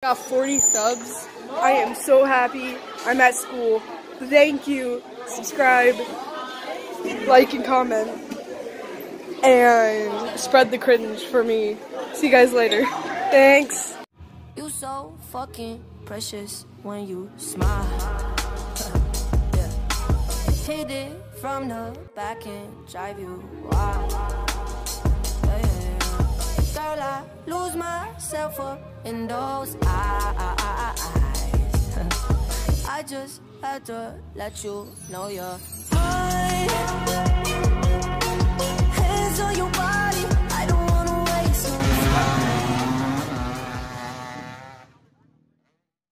Got 40 subs. I am so happy. I'm at school. Thank you. Subscribe, like, and comment. And spread the cringe for me. See you guys later. Thanks. You so fucking precious when you smile. Hit it from the back and drive you wild. Lose myself up in those eyes. I just had to let you know you're mine.